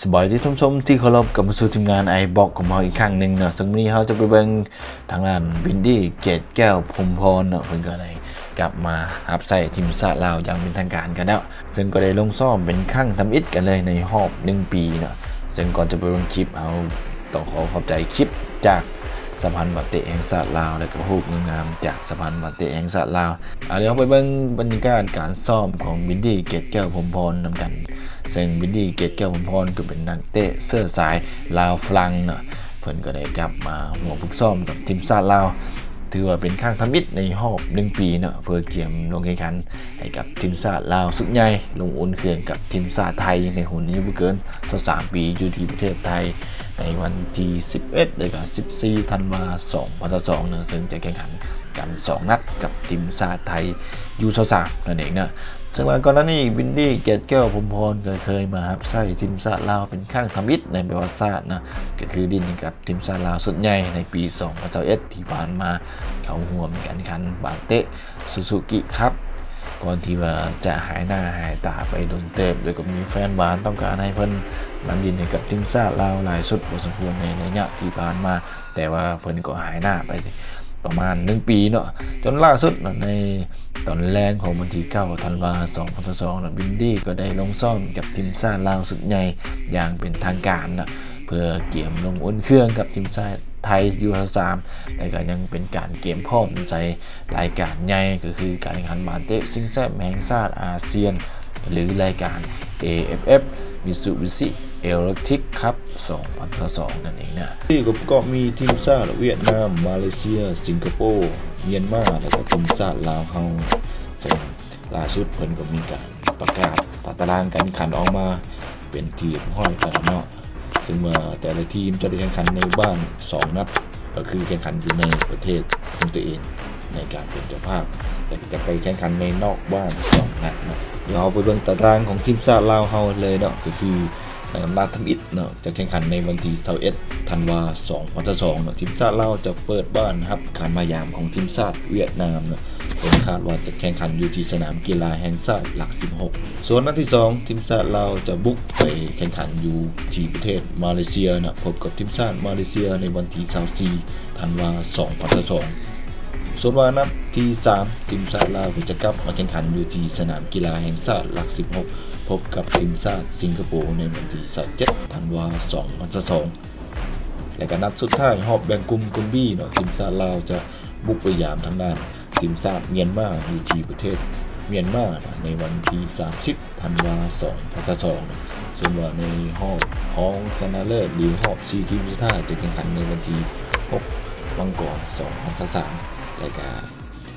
สบายดีท่านชมที่เคารพกับมาสู่ทีมงานไอบอกของเราอีกครั้งหนึ่งเนาะซึ่งวันนี้เราจะไปเบิ่งทางด้านบินดี้เกตแก้วพรมพรเนาะเพิ่นก็ได้กลับมาอัพใส่ทีมชาติลาวอย่างเป็นทางการกันแล้ว ซึ่งก็ได้ลงซ้อมเป็นครั้งทำอิฐกันเลยในรอบหนึ่งปีเนาะซึ่งก่อนจะไปเบิ่งคลิปเอาต้องขอขอบใจคลิปจากสะพานบาเตแห่งชาติลาว และก็รูปงามจากสะพานบาเตแห่งชาติลาวเอาเดี๋ยวเราไปเบิ่งบรรยากาศการซ้อมของบินดี้เกตแก้วพรมพรนำกัน ซึ่งบินดี้เกตแก้วพรหมพรก็เป็นนักเตะเสื้อสายลาวฝรั่งเนาะเพิ่นก็ได้กลับมาหัวฝึกซ้อมกับทีมชาติลาวถือว่าเป็นข้างทำอิฐในรอบหนึ่งปีเนาะเพื่อเกี่ยมลงแข่งขันให้กับทีมชาติลาวสุดใหญ่ลงอุ่นเครื่องกับทีมชาติไทยในหุ่นอายุบ่เกิน23ปีอยู่ที่ประเทศไทย ในวันที่ 11และก็14ธันวาคม2022เนาะซึ่งจะแข่งขันกัน 2 นัดกับทีมชาติไทยยู23นั่นเองเนาะ ซึ่งว่าก่อนหน้านี้วินดี้เกตแก้วพรมพรก็เคยมาครับใส่ทีมชาติลาวเป็นข้างทำอิฐในประวัติศาสตร์นะก็คือดินกับทีมชาติลาวสุดใหญ่ในปี2021ที่ผ่านมาเขาห่วมกันขันบาเตะซูซูกิครับก่อนที่ว่าจะหายหน้าหายตาไปโดนเติบโดยก็มีแฟนบานต้องการให้เพิ่นนำดินกับทีมชาติลาวหลายสุดพอสมควรในระยะที่ผ่านมา แต่ว่าเพิ่นก็หายหน้าไป ประมาณ 1 ปีเนาะจนล่าสุดในตอนแรกของวันที่9ธันวาคม2022นะบิลลี่ก็ได้ลงซ้อมกับทีมชาติลาวชุดใหญ่อย่างเป็นทางการนะเพื่อเกียมลงอุ่นเครื่องกับทีมชาติไทยยูซาวสามแต่ก็ยังเป็นการเกียมพร้อมใส่รายการใหญ่ก็คือการแข่งขันบานเตะซิงแชมป์แห่งชาติอาเซียน หรือรายการ AFF Mitsubishi Electric Cup 2022นั่นเองนะที่ก็มีทีมชาติเวียดนาม มาเลเซีย สิงคโปร์เมียนมาแล้วก็ทีมชาติลาวเฮาซึ่งล่าสุดเพิ่นก็มีการประกาศตารางการแข่งขันออกมาเป็นทีมห้อยกันเนาะซึ่งเมื่อแต่ละทีมจะได้แข่งขันในบ้าน 2 นัด ก็คือแข่งขันอยู่ในประเทศของตัวเองในการเป็นเจ้าภาพ แต่จะไปแข่งขันในนอกบ้าน2นัดนะเดี๋ยวเราไปเบิ่งตารางของทีมชาติลาวเฮาเลยเนาะก็คือ ในอำนาจทำอิฐเนาะจะแข่งขันในวันที่21ธันวาคม2022เนาะทีมชาติลาวจะเปิดบ้านครับการมายามของทีมชาติเวียดนามเนาะผมคาดว่าจะแข่งขันอยู่ที่สนามกีฬาแห่งชาติหลัก 16 ส่วนนัดที่ 2 ทีมชาติลาวจะบุกไปแข่งขันอยู่ที่ประเทศมาเลเซียนะพบกับทีมชาติมาเลเซียในวันที่24ธันวาคม2022ส่วนวันนัดที่ 3 ทีมชาติลาวจะกลับมาแข่งขันอยู่ที่สนามกีฬาแห่งชาติหลัก 16 พบกับทีมชาติสิงคโปร์ในวันที่27ธันวาคม2022และก็นัดสุดท้ายหอบแบ่งกลุ่มกลุ่มบีเนาะทีมชาติลาวจะบุกไปยามทางด้านทีมชาติเมียนมาอยู่ที่ประเทศเมียนมาในวันที่ 30 ธันวาคม2022ส่วนว่าในหอบห้องชนะเลิศหรือหอบซีทีมสุดท้ายจะแข่งขันในวันที่ 6 มังกร 2023และก็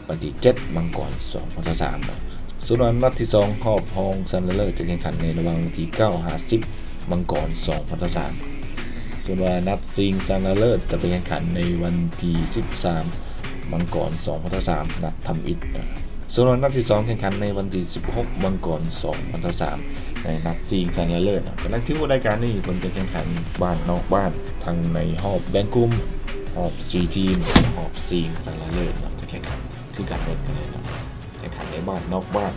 วันที่ 7 มังกร 2023เนาะ ส่วนวันนัดที่2หอบห้องชนเลิศจะแข่งขันในระหว่างวันที่9 50มังกร2023ส่วนว่านัดซิงชนเลิศจะไปแข่งขันในวันที่13มังกร2023นัดทำอิฐนะส่วนนัดที่ 2 แข่งขันในวันที่ 16มังกร2023ในนัดซีงซันเลิศนะก็นั่นถือว่ารายการนี้คนจะแข่งขันบ้านนอกบ้านทั้งในหอบแบงกุมหอบซีทีมหอบซีงซันเลิศนะจะแข่งขันคือการเล่นกันเลยนะ แข่งขันในบ้านนอกบ้าน